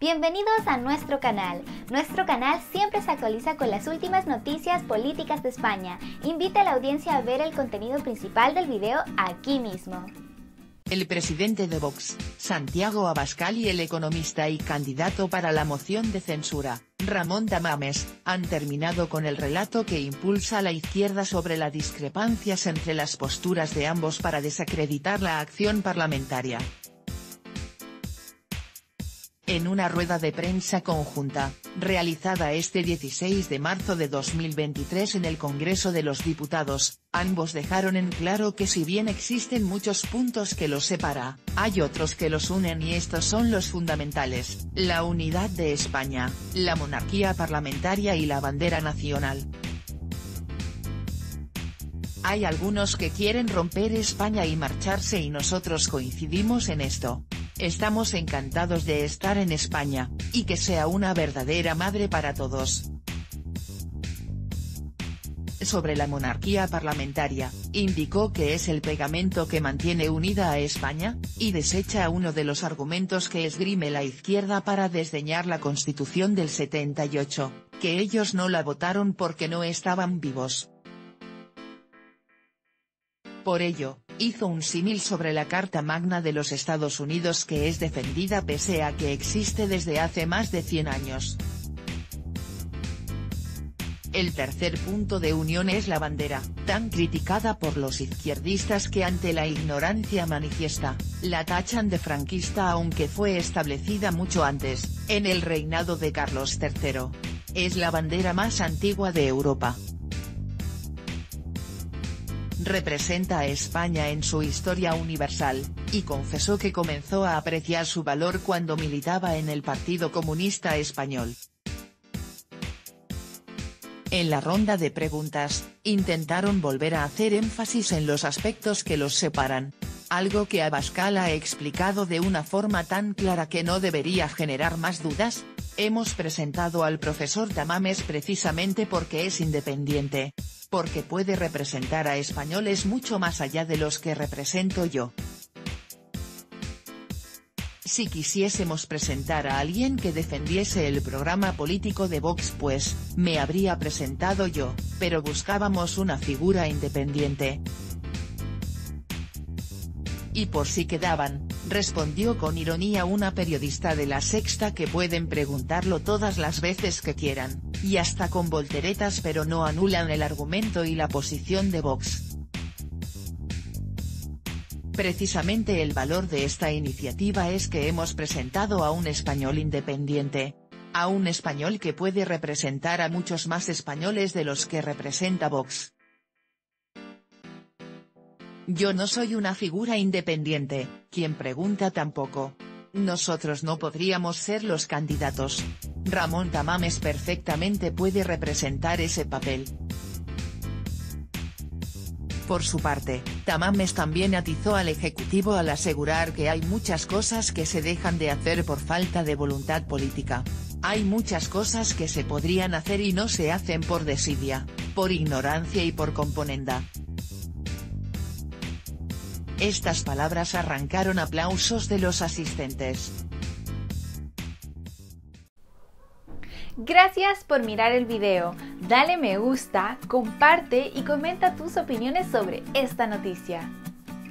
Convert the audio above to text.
Bienvenidos a nuestro canal. Nuestro canal siempre se actualiza con las últimas noticias políticas de España. Invita a la audiencia a ver el contenido principal del video aquí mismo. El presidente de Vox, Santiago Abascal y el economista y candidato para la moción de censura, Ramón Tamames, han terminado con el relato que impulsa a la izquierda sobre las discrepancias entre las posturas de ambos para desacreditar la acción parlamentaria. En una rueda de prensa conjunta, realizada este 16 de marzo de 2023 en el Congreso de los Diputados, ambos dejaron en claro que si bien existen muchos puntos que los separa, hay otros que los unen y estos son los fundamentales, la unidad de España, la monarquía parlamentaria y la bandera nacional. Hay algunos que quieren romper España y marcharse y nosotros coincidimos en esto. Estamos encantados de estar en España, y que sea una verdadera madre para todos. Sobre la monarquía parlamentaria, indicó que es el pegamento que mantiene unida a España, y desecha uno de los argumentos que esgrime la izquierda para desdeñar la Constitución del 78, que ellos no la votaron porque no estaban vivos. Por ello, hizo un símil sobre la Carta Magna de los Estados Unidos que es defendida pese a que existe desde hace más de 100 años. El tercer punto de unión es la bandera, tan criticada por los izquierdistas que ante la ignorancia manifiesta, la tachan de franquista aunque fue establecida mucho antes, en el reinado de Carlos III. Es la bandera más antigua de Europa, representa a España en su historia universal, y confesó que comenzó a apreciar su valor cuando militaba en el Partido Comunista Español. En la ronda de preguntas, intentaron volver a hacer énfasis en los aspectos que los separan, algo que Abascal ha explicado de una forma tan clara que no debería generar más dudas, hemos presentado al profesor Tamames precisamente porque es independiente, porque puede representar a españoles mucho más allá de los que represento yo. Si quisiésemos presentar a alguien que defendiese el programa político de Vox pues, me habría presentado yo, pero buscábamos una figura independiente. Y por si quedaban, respondió con ironía una periodista de La Sexta que pueden preguntarlo todas las veces que quieran y hasta con volteretas pero no anulan el argumento y la posición de Vox. Precisamente el valor de esta iniciativa es que hemos presentado a un español independiente. A un español que puede representar a muchos más españoles de los que representa Vox. Yo no soy una figura independiente, quien pregunta tampoco. Nosotros no podríamos ser los candidatos. Ramón Tamames perfectamente puede representar ese papel. Por su parte, Tamames también atizó al Ejecutivo al asegurar que hay muchas cosas que se dejan de hacer por falta de voluntad política. Hay muchas cosas que se podrían hacer y no se hacen por desidia, por ignorancia y por componenda. Estas palabras arrancaron aplausos de los asistentes. Gracias por mirar el video, dale me gusta, comparte y comenta tus opiniones sobre esta noticia.